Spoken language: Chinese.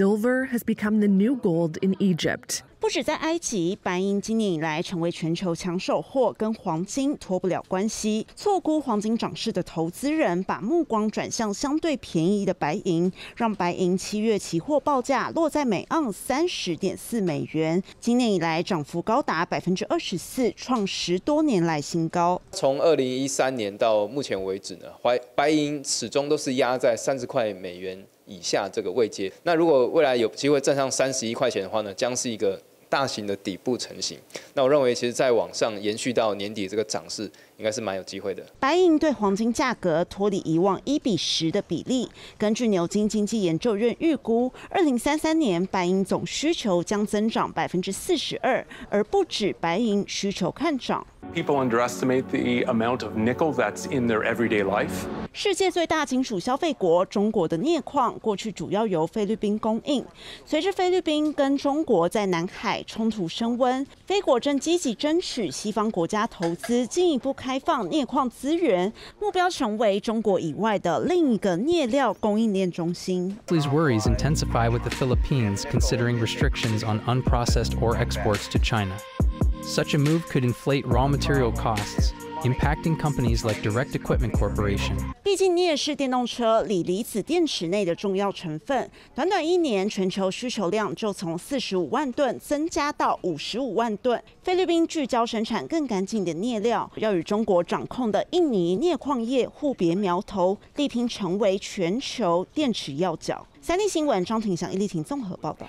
silver has become the new gold in Egypt. 不止在埃及，白银今年以来成为全球抢手货，跟黄金脱不了关系。错估黄金涨势的投资人，把目光转向相对便宜的白银，让白银七月期货报价落在每盎三十点四美元，今年以来涨幅高达百分之二十四，创十多年来新高。从二零一三年到目前为止呢，白白银始终都是压在三十块美元以下这个位阶。那如果未来有机会站上三十一块钱的话呢，将是一个。大型的底部成型，那我认为其实在往上延续到年底这个涨势，应该是蛮有机会的。白银对黄金价格脱离以往一比十的比例，根据牛津经济研究院预估，二零三三年白银总需求将增长百分之四十二，而不止白银需求看涨。People underestimate the amount of nickel that's in their everyday life. 世界最大金属消费国中国的镍矿，过去主要由菲律宾供应。随着菲律宾跟中国在南海冲突升温，菲国正积极争取西方国家投资，进一步开放镍矿资源，目标成为中国以外的另一个镍料供应链中心。These worries intensify with the Philippines considering restrictions on unprocessed ore exports to China. Such a move could inflate raw material costs, impacting companies like Direct Equipment Corporation. 毕竟镍是电动车锂离子电池内的重要成分，短短一年，全球需求量就从四十五万吨增加到五十五万吨。菲律宾聚焦生产更干净的镍料，要与中国掌控的印尼镍矿业互别苗头，力拼成为全球电池要角。三立新闻张庭祥、伊丽婷综合报道。